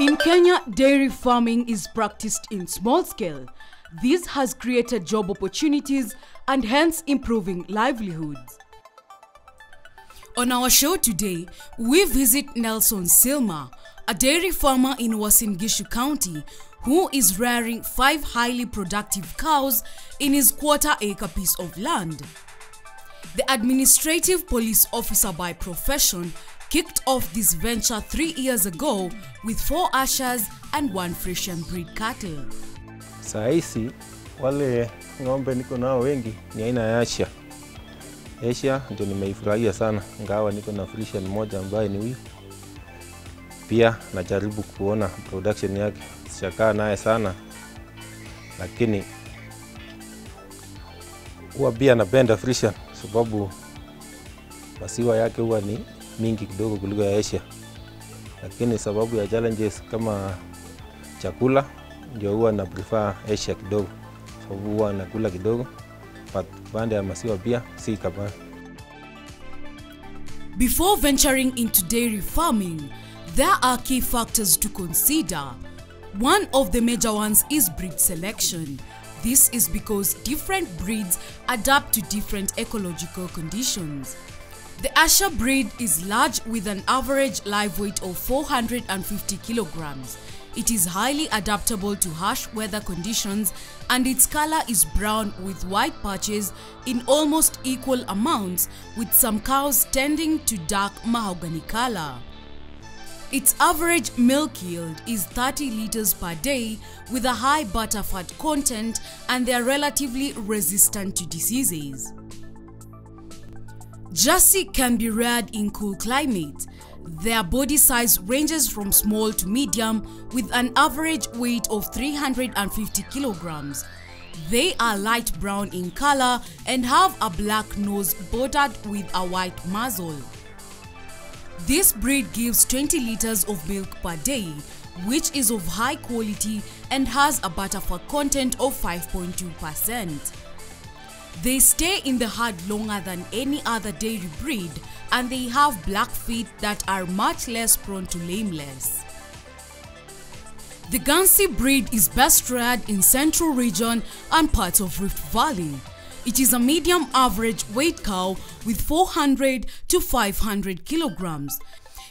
In Kenya, dairy farming is practiced in small scale. This has created job opportunities and hence improving livelihoods. On our show today, we visit Nelson Sirma, a dairy farmer in Uasin Gishu County who is rearing five highly productive cows in his quarter acre piece of land. The administrative police officer by profession kicked off this venture three years ago with four ushers and one Frisian breed cattle. Saisi wale ng'ombe niko nao wengi ni aina ya Asia. Asia ndio nimeifurahia sana, ngawa niko na Frisian moja ambaye ni huyu. Pia najaribu kuona production yake, sijakaa naye sana, lakini huwa pia napenda Frisian sababu maziwa yake huwa ni mingi kidogo kuliko ya Asia, lakini sababu ya challenges kama chakula ndio huwa na prefer Asia kidogo, sababu huwa nakula kidogo, but pande ya maziwa pia si kama Before venturing into dairy farming, there are key factors to consider. One of the major ones is breed selection. This is because different breeds adapt to different ecological conditions. The Ayrshire breed is large with an average live weight of 450 kilograms. It is highly adaptable to harsh weather conditions and its color is brown with white patches in almost equal amounts with some cows tending to dark mahogany color. Its average milk yield is 30 liters per day with a high butterfat content and they are relatively resistant to diseases. Jersey can be reared in cool climates. Their body size ranges from small to medium with an average weight of 350 kilograms. They are light brown in color and have a black nose bordered with a white muzzle. This breed gives 20 liters of milk per day, which is of high quality and has a butterfat content of 5.2%. They stay in the herd longer than any other dairy breed and they have black feet that are much less prone to lameness. The Guernsey breed is best reared in central region and parts of Rift Valley. It is a medium average weight cow with 400 to 500 kilograms.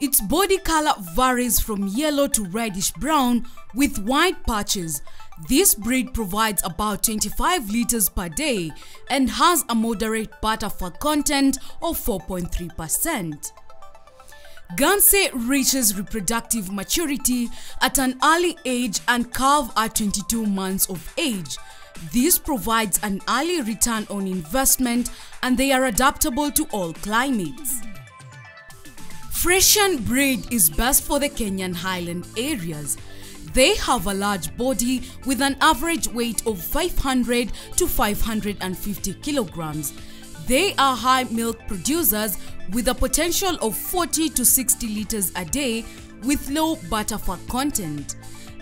Its body color varies from yellow to reddish brown with white patches. This breed provides about 25 liters per day and has a moderate butterfat content of 4.3%. Guernsey reaches reproductive maturity at an early age and calve at 22 months of age. This provides an early return on investment and they are adaptable to all climates. Frisian breed is best for the Kenyan highland areas. They have a large body with an average weight of 500 to 550 kilograms. They are high milk producers with a potential of 40 to 60 liters a day with low butterfat content.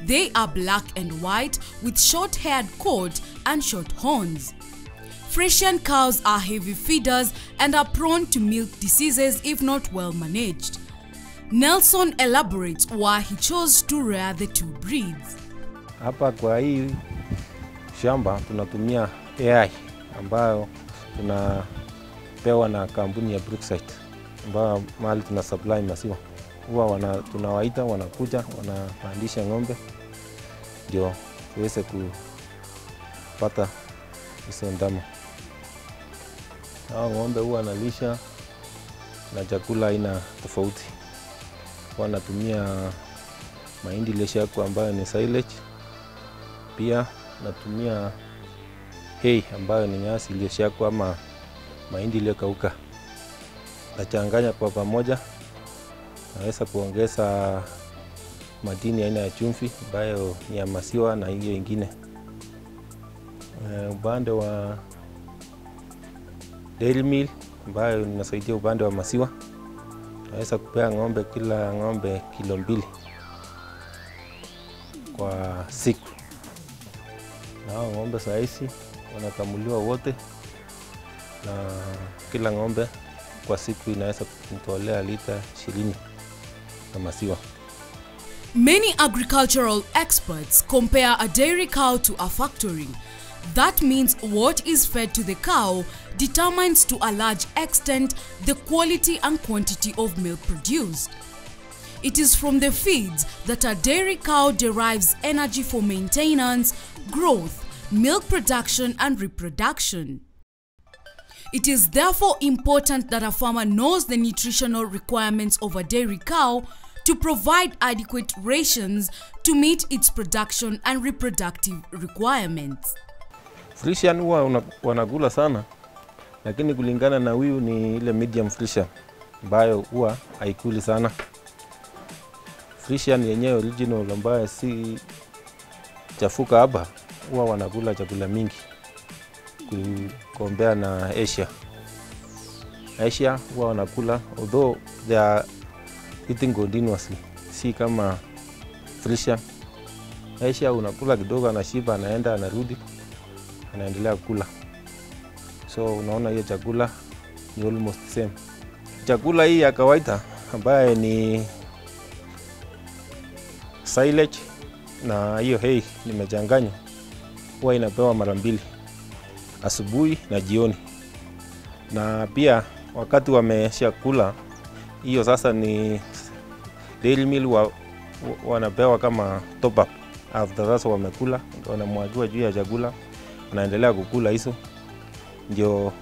They are black and white with short haired coat and short horns. Frisian cows are heavy feeders and are prone to milk diseases if not well managed. Nelson elaborates why he chose to rear the two breeds. hapa kwa hii shamba tunatumia AI ambayo tunapewa na kampuni ya Brookside ambayo mahali tuna supply maziwa. Huwa wana, tunawaita wanakuja wanapandisha ng'ombe ndio tuweze kupata hizo ndama. Hao ng'ombe huwa analisha na chakula aina tofauti. Huwa natumia mahindi iliyoshaku ambayo ni silage pia natumia hay ambayo ni nyasi iliyoshaku ama mahindi iliyokauka, nachanganya kwa pamoja. Naweza kuongeza madini aina ya chumvi ambayo ni ya maziwa na hiyo ingine. Uh, upande wa dairy meal ambayo inasaidia upande wa maziwa, naweza kupea ng'ombe kila ng'ombe kilo mbili kwa siku na hao ng'ombe saa hizi wanakamuliwa wote, na kila ng'ombe kwa siku inaweza kumtolea lita ishirini ya maziwa. Many agricultural experts compare a dairy cow to a factory. That means what is fed to the cow determines to a large extent the quality and quantity of milk produced. It is from the feeds that a dairy cow derives energy for maintenance, growth, milk production and reproduction. It is therefore important that a farmer knows the nutritional requirements of a dairy cow to provide adequate rations to meet its production and reproductive requirements. Frisian huwa wanakula sana, lakini kulingana na huyu ni ile medium Frisian ambayo huwa haikuli sana. Frisian yenyewe original ambayo si chafuka hapa huwa wanakula chakula mingi kukombea na Asia. Asia huwa wanakula although they are eating continuously, si kama Frisian. Asia unakula kidogo, anashiba, anaenda anarudi, anaendelea kula. So unaona hiyo chakula ni almost same. Chakula hii ya kawaida ambaye ni silage na hiyo hay nimechanganywa, huwa inapewa mara mbili, asubuhi na jioni, na pia wakati wamesha kula hiyo sasa ni daily meal wa, wa- wanapewa kama top up after sasa wamekula, wanamwagiwa juu ya chakula, wanaendelea kukula hizo ndio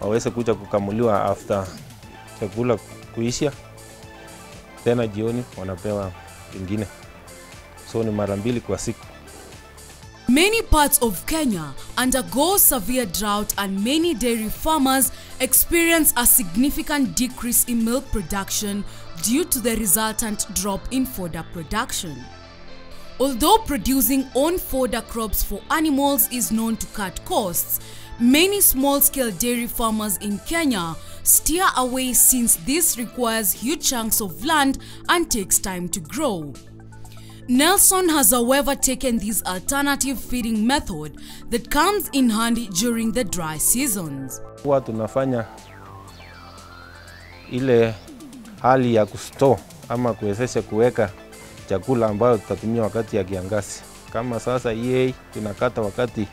waweze kuja kukamuliwa after chakula kuisha, tena jioni wanapewa ingine. so ni mara mbili kwa siku. Many parts of Kenya undergo severe drought, and many dairy farmers experience a significant decrease in milk production due to the resultant drop in fodder production. Although producing own fodder crops for animals is known to cut costs, many small scale dairy farmers in Kenya steer away since this requires huge chunks of land and takes time to grow. Nelson has, however, taken this alternative feeding method that comes in handy during the dry seasons. Huwa tunafanya ile hali ya kustore ama kuwezesha kuweka chakula ambayo tutatumia wakati ya kiangazi. Kama sasa hii tunakata wakati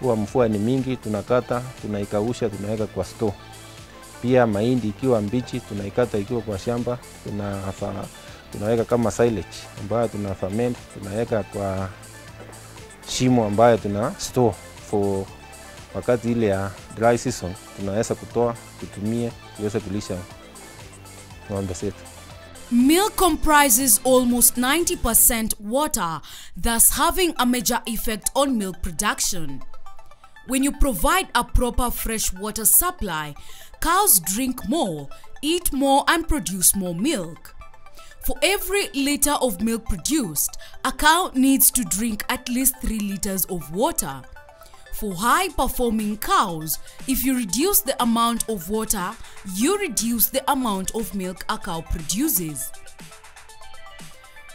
huwa mvua ni mingi, tunakata tunaikausha, tunaweka kwa store. Pia mahindi ikiwa mbichi tunaikata ikiwa kwa shamba, tunafa, tunaweka kama silage ambayo tuna ferment, tunaweka kwa shimo ambayo tuna store for wakati ile ya dry season, tunaweza kutoa tutumie, tuweze kulisha ng'ombe zetu. Milk comprises almost 90% water, thus having a major effect on milk production. When you provide a proper fresh water supply, cows drink more, eat more, and produce more milk. For every liter of milk produced, a cow needs to drink at least 3 liters of water. For high performing cows, if you reduce the amount of water, you reduce the amount of milk a cow produces.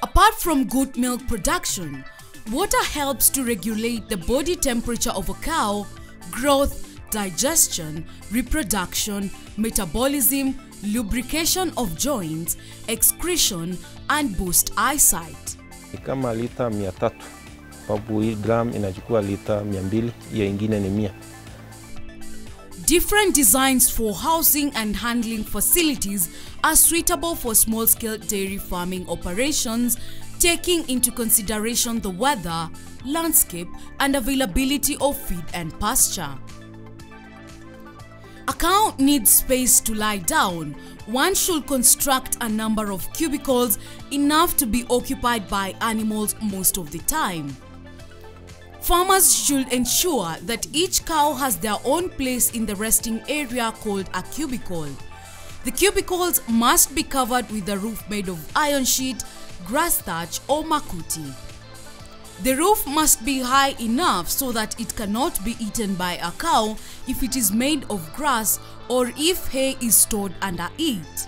Apart from good milk production, water helps to regulate the body temperature of a cow, growth, digestion, reproduction, metabolism, lubrication of joints, excretion, and boost eyesight. Sababu drum inachukua lita mia mbili hiyo ingine ni. Different designs for housing and handling facilities are suitable for small scale dairy farming operations, taking into consideration the weather, landscape, and availability of feed and pasture. A cow needs space to lie down. One should construct a number of cubicles enough to be occupied by animals most of the time. Farmers should ensure that each cow has their own place in the resting area called a cubicle. The cubicles must be covered with a roof made of iron sheet, grass thatch, or makuti. The roof must be high enough so that it cannot be eaten by a cow if it is made of grass or if hay is stored under it.